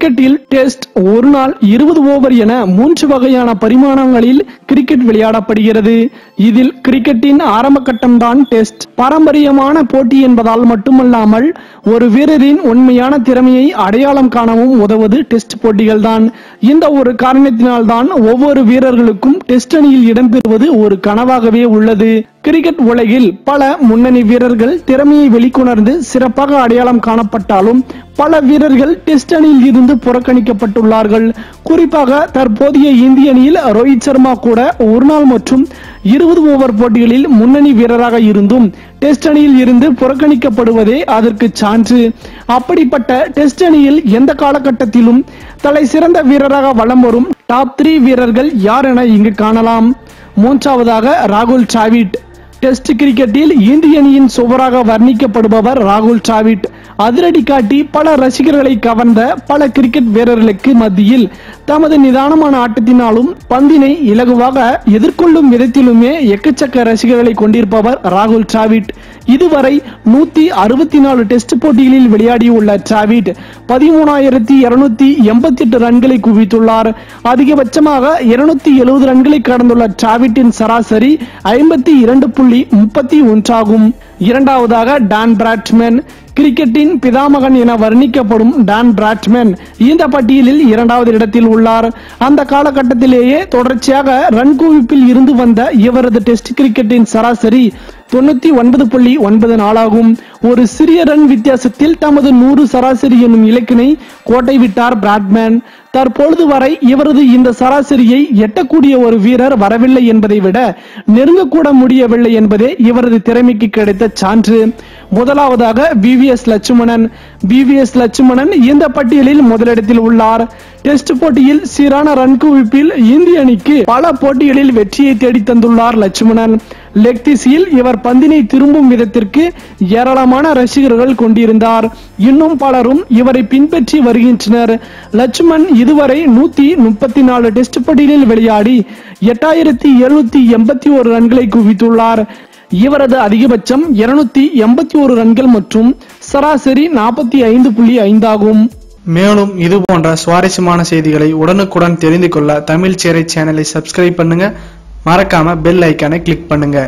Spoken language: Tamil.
கிரிக்கெட்டில் டெஸ்ட் ஒரு நாள் இருபது ஓவர் என மூன்று வகையான பரிமாணங்களில் கிரிக்கெட் விளையாடப்படுகிறது. இதில் கிரிக்கெட்டின் ஆரம்ப கட்டம்தான் டெஸ்ட். பாரம்பரியமான போட்டி என்பதால் மட்டுமல்லாமல் ஒரு வீரரின் உண்மையான திறமையை அடையாளம் காணவும் உதவுவது டெஸ்ட் போட்டிகள்தான். இந்த ஒரு காரணத்தினால்தான் ஒவ்வொரு வீரர்களுக்கும் டெஸ்ட் அணியில் இடம்பெறுவது ஒரு கனவாகவே உள்ளது. கிரிக்கெட் உலகில் பல முன்னணி வீரர்கள் திறமையை வெளிக்கொணர்ந்து சிறப்பாக அடையாளம் காணப்பட்டாலும் பல வீரர்கள் டெஸ்ட் அணியில் இருந்து புறக்கணிக்கப்பட்டுள்ளார்கள். குறிப்பாக தற்போதைய இந்திய அணியில் ரோஹித் சர்மா கூட ஒருநாள் மற்றும் இருபது ஓவர் போட்டிகளில் முன்னணி வீரராக இருந்தும் டெஸ்ட் அணியில் இருந்து புறக்கணிக்கப்படுவதே அதற்கு சான்று. அப்படிப்பட்ட டெஸ்ட் அணியில் எந்த காலகட்டத்திலும் தலை சிறந்த வீரராக வலம் வரும் டாப் த்ரீ வீரர்கள் யார் என இங்கு காணலாம். மூன்றாவதாக ராகுல் டிராவிட். டெஸ்ட் கிரிக்கெட்டில் இந்திய அணியின் சுவராக வர்ணிக்கப்படுபவர் ராகுல் டிராவிட். அதிரடி காட்டி பல ரசிகர்களை கவர்ந்த பல கிரிக்கெட் வீரர்களுக்கு மத்தியில் தமது நிதானமான ஆட்டத்தினாலும் பந்தினை இலகுவாக எதிர்கொள்ளும் விதத்திலுமே எக்கச்சக்க ரசிகர்களை கொண்டிருப்பவர் ராகுல் டிராவிட். இதுவரை நூத்தி அறுபத்தி நாலு டெஸ்ட் போட்டிகளில் விளையாடியுள்ள டிராவிட் பதிமூணாயிரத்தி இருநூத்தி எண்பத்தி எட்டு ரன்களை குவித்துள்ளார். அதிகபட்சமாக இருநூத்தி எழுபது ரன்களை கடந்துள்ள டிராவிட்டின் சராசரி ஐம்பத்தி இரண்டு புள்ளி முப்பத்தி ஒன்றாகும். இரண்டாவதாக டான் பிராட்மேன் கிரிக்கெட்டின் பிதாமகன் என வர்ணிக்கப்படும் டான் பிராட்மேன் இந்த பட்டியலில் இரண்டாவது இடத்தில் உள்ளார். அந்த காலகட்டத்திலேயே தொடர்ச்சியாக ரன் குவிப்பில் இருந்து வந்த இவரது டெஸ்ட் கிரிக்கெட்டின் சராசரி தொண்ணூத்தி ஒன்பது புள்ளி ஒன்பது நாளாகும் ஒரு சிறிய ரன் வித்தியாசத்தில் தமது நூறு சராசரி என்னும் இலக்கினை கோட்டை விட்டார் பிராட்மேன். தற்பொழுது வரை இவரது இந்த சராசரியை எட்டக்கூடிய ஒரு வீரர் வரவில்லை என்பதை விட நெருங்கக்கூட முடியவில்லை என்பதே இவரது திறமைக்கு கிடைத்த சான்று. முதலாவதாக விவிஎஸ் லட்சுமணன். விவிஎஸ் லட்சுமணன் இந்த பட்டியலில் முதலிடத்தில் உள்ளார். டெஸ்ட் போட்டியில் சீரான ரன் குவிப்பில் இந்திய அணிக்கு பல போட்டிகளில் வெற்றியை தேடி தந்துள்ளார் லட்சுமணன். லெக் திசையில் இவர் பந்தினை திரும்பும் விதத்திற்கு ஏராளமான ரசிகர்கள் கொண்டிருந்தார். இன்னும் பலரும் இவரை பின்பற்றி வருகின்றனர். லட்சுமண் இதுவரை நூத்தி முப்பத்தி நாலு டெஸ்ட் பட்டியலில் விளையாடி எட்டாயிரத்தி எழுநூத்தி எண்பத்தி ஒரு ரன்களை குவித்துள்ளார். இவரது அதிகபட்சம் இருநூத்தி எண்பத்தி ஒரு ரன்கள் மற்றும் சராசரி நாற்பத்தி ஐந்து புள்ளி ஐந்தாகும் மேலும் இது போன்ற சுவாரஸ்யமான செய்திகளை உடனுக்குடன் தெரிந்து கொள்ள தமிழ் சேரை சேனலை சப்ஸ்கிரைப் பண்ணுங்க. மறக்காம பெல் ஐக்கானை கிளிக் பண்ணுங்க.